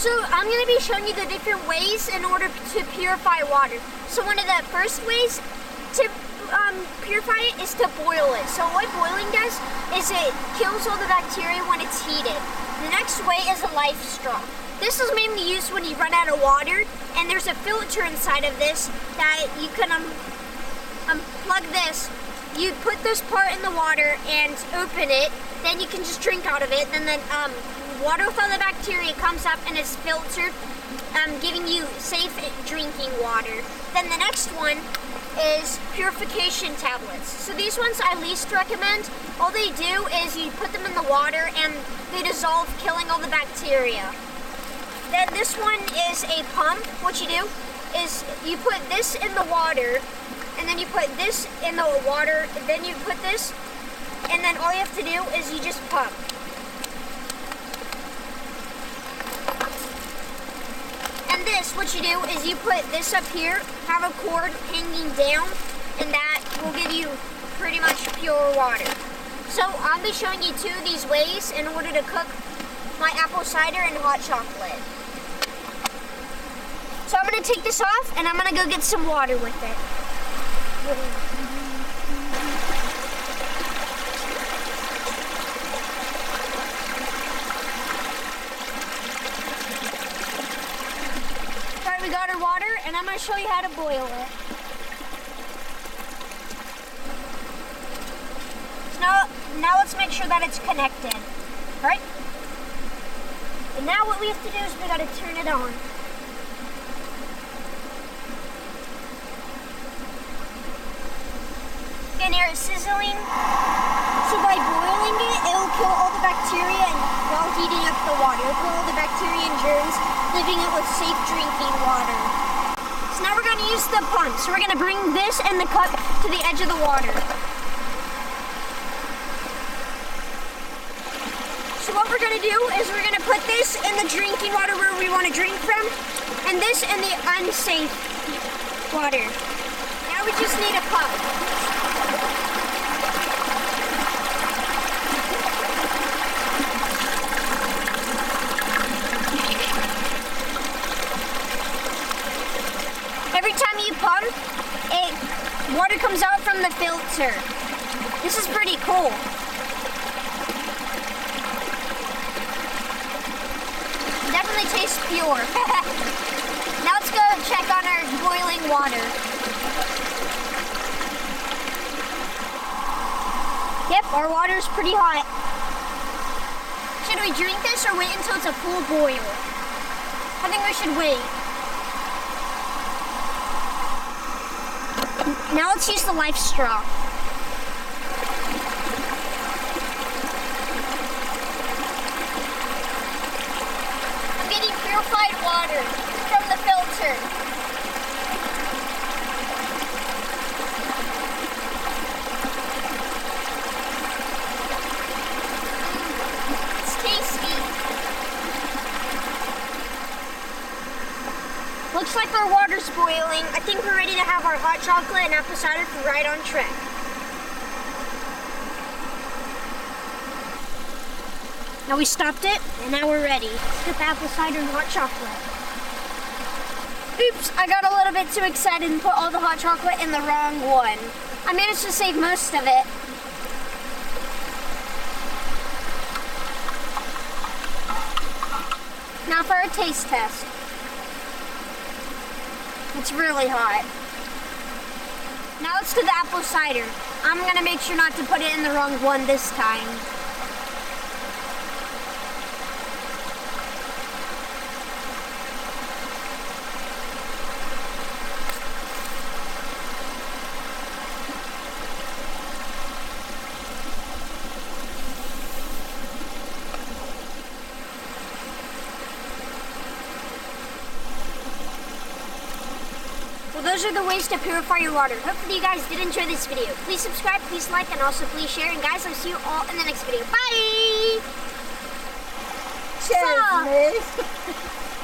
So I'm going to be showing you the different ways in order to purify water. So one of the first ways to um, purify it is to boil it. So what boiling does is it kills all the bacteria when it's heated. The next way is a LifeStraw. This is mainly used when you run out of water, and there's a filter inside of this that you can um, um, plug this. You put this part in the water and open it, then you can just drink out of it, and then um, water all the bacteria comes up and is filtered, um, giving you safe drinking water. Then the next one is purification tablets. So these ones I least recommend. All they do is you put them in the water and they dissolve, killing all the bacteria. Then this one is a pump. What you do is you put this in the water, and then you put this in the water, then you put this, and then all you have to do is you just pump. And this, what you do is you put this up here, have a cord hanging down, and that will give you pretty much pure water. So I'll be showing you two of these ways in order to cook my apple cider and hot chocolate. So I'm gonna take this off and I'm gonna go get some water with it. We got our water and I'm gonna show you how to boil it. Now, now let's make sure that it's connected. right? And now what we have to do is we gotta turn it on. and air is sizzling. So by boiling it, it'll kill all the bacteria and while heating up the water. It'll kill all the bacteria and germs, leaving it with safe drinking water. So now we're gonna use the pump. So we're gonna bring this and the cup to the edge of the water. So what we're gonna do is we're gonna put this in the drinking water where we wanna drink from, and this in the unsafe water. Now we just need a cup. Every time you pump, it water comes out from the filter. This is pretty cool. Definitely tastes pure. now let's go check on our boiling water. Yep, our water's pretty hot. Should we drink this or wait until it's a full boil? I think we should wait. Now let's use the LifeStraw. I'm getting purified water from the filter. It's tasty. Looks like our water's boiling. I think we're ready to have our hot chocolate and apple cider for Right On Trek. Now we stopped it, and now we're ready. Let's apple cider and hot chocolate. Oops, I got a little bit too excited and put all the hot chocolate in the wrong one. I managed to save most of it. Now for a taste test. It's really hot. Now let's do the apple cider. I'm gonna make sure not to put it in the wrong one this time. Well, those are the ways to purify your water. Hopefully you guys did enjoy this video. Please subscribe, please like, and also please share. And guys, I'll see you all in the next video. Bye! Cheers, miss.